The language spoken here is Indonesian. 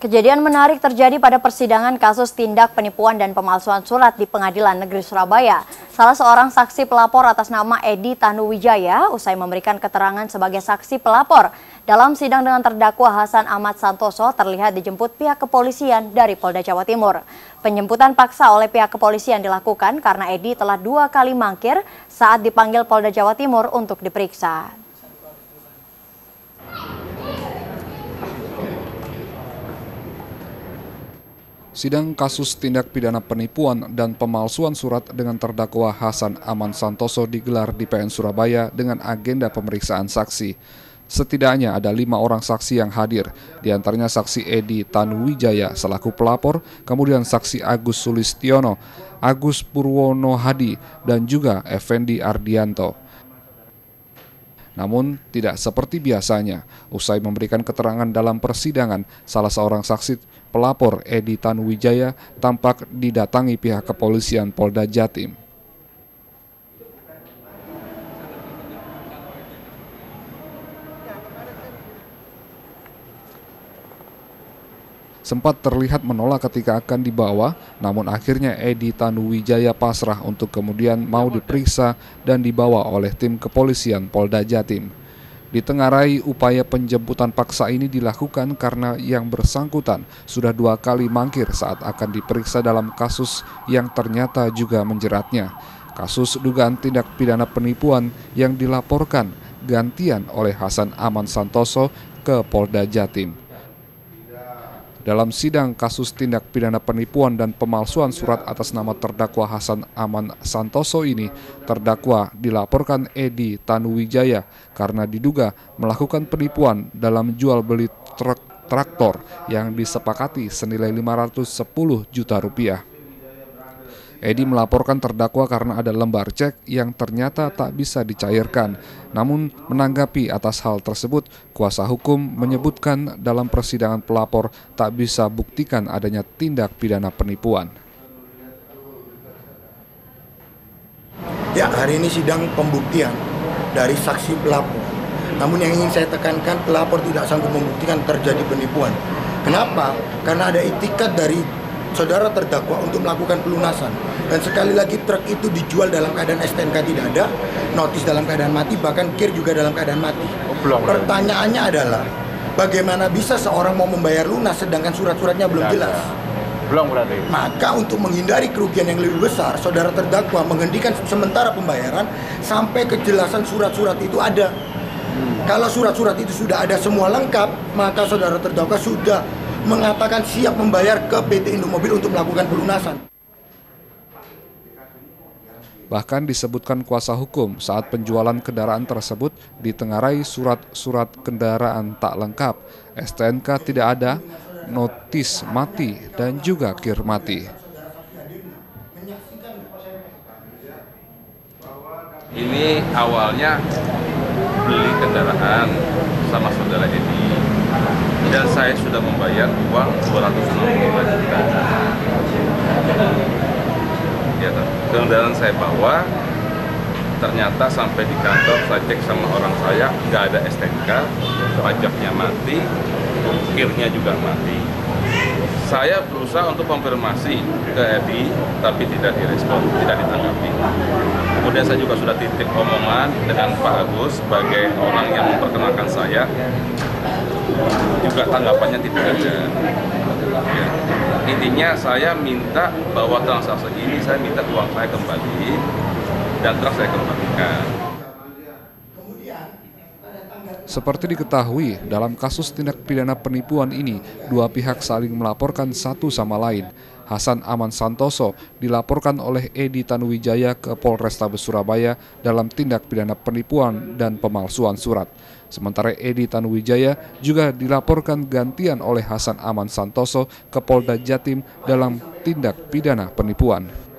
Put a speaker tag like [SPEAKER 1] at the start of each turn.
[SPEAKER 1] Kejadian menarik terjadi pada persidangan kasus tindak penipuan dan pemalsuan surat di Pengadilan Negeri Surabaya. Salah seorang saksi pelapor atas nama Edi Tanuwijaya usai memberikan keterangan sebagai saksi pelapor. Dalam sidang dengan terdakwa Hasan Ahmad Santoso terlihat dijemput pihak kepolisian dari Polda Jawa Timur. Penjemputan paksa oleh pihak kepolisian dilakukan karena Edi telah dua kali mangkir saat dipanggil Polda Jawa Timur untuk diperiksa.
[SPEAKER 2] Sidang kasus tindak pidana penipuan dan pemalsuan surat dengan terdakwa Hasan Aman Santoso digelar di PN Surabaya dengan agenda pemeriksaan saksi. Setidaknya ada lima orang saksi yang hadir, di antaranya saksi Edi Tanuwijaya selaku pelapor, kemudian saksi Agus Sulistiono, Agus Purwono Hadi, dan juga Effendi Ardianto. Namun tidak seperti biasanya, usai memberikan keterangan dalam persidangan, salah seorang saksi pelapor Edi Tanuwijaya tampak didatangi pihak kepolisian Polda Jatim. sempat terlihat menolak ketika akan dibawa, namun akhirnya Edi Tanuwijaya pasrah untuk kemudian mau diperiksa dan dibawa oleh tim kepolisian Polda Jatim. Ditengarai upaya penjemputan paksa ini dilakukan karena yang bersangkutan sudah dua kali mangkir saat akan diperiksa dalam kasus yang ternyata juga menjeratnya. Kasus dugaan tindak pidana penipuan yang dilaporkan gantian oleh Hasan Aman Santoso ke Polda Jatim. Dalam sidang kasus tindak pidana penipuan dan pemalsuan surat atas nama terdakwa Hasan Aman Santoso ini, terdakwa dilaporkan Edi Tanuwijaya karena diduga melakukan penipuan dalam jual beli truk traktor yang disepakati senilai 510 juta rupiah. Edi melaporkan terdakwa karena ada lembar cek yang ternyata tak bisa dicairkan. Namun menanggapi atas hal tersebut, kuasa hukum menyebutkan dalam persidangan pelapor tak bisa buktikan adanya tindak pidana penipuan.
[SPEAKER 3] Ya, hari ini sidang pembuktian dari saksi pelapor. Namun yang ingin saya tekankan, pelapor tidak sanggup membuktikan terjadi penipuan. Kenapa? Karena ada itikat dari saudara terdakwa untuk melakukan pelunasan. Dan sekali lagi truk itu dijual dalam keadaan STNK tidak ada, notis dalam keadaan mati, bahkan kir juga dalam keadaan mati. Oh, belum, Pertanyaannya adalah, bagaimana bisa seorang mau membayar lunas sedangkan surat-suratnya belum jelas?
[SPEAKER 4] Belum berarti.
[SPEAKER 3] Maka untuk menghindari kerugian yang lebih besar, saudara terdakwa menghentikan sementara pembayaran sampai kejelasan surat-surat itu ada. Hmm. Kalau surat-surat itu sudah ada semua lengkap, maka saudara terdakwa sudah mengatakan siap membayar ke PT Indomobil untuk melakukan pelunasan.
[SPEAKER 2] Bahkan disebutkan kuasa hukum saat penjualan kendaraan tersebut ditengarai surat-surat kendaraan tak lengkap, STNK tidak ada, notis mati, dan juga kir mati.
[SPEAKER 5] Ini awalnya beli kendaraan sama saudara Edi dan saya sudah membayar uang 265 juta. Ya, kendaraan saya bawa, ternyata sampai di kantor saya cek sama orang saya, nggak ada STNK, pajaknya mati, kirnya juga mati. Saya berusaha untuk konfirmasi ke Edi, tapi tidak direspon, tidak ditanggapi. Kemudian saya juga sudah titip omongan dengan Pak Agus sebagai orang yang memperkenalkan saya juga tanggapannya tidak ada. Ya. Intinya saya minta bahwa transaksi ini saya minta uang saya kembali dan terus saya kembalikan.
[SPEAKER 2] Seperti diketahui, dalam kasus tindak pidana penipuan ini, dua pihak saling melaporkan satu sama lain. Hasan Aman Santoso dilaporkan oleh Edi Tanuwijaya ke Polrestabes Surabaya dalam tindak pidana penipuan dan pemalsuan surat. Sementara Edi Tanuwijaya juga dilaporkan gantian oleh Hasan Aman Santoso ke Polda Jatim dalam tindak pidana penipuan.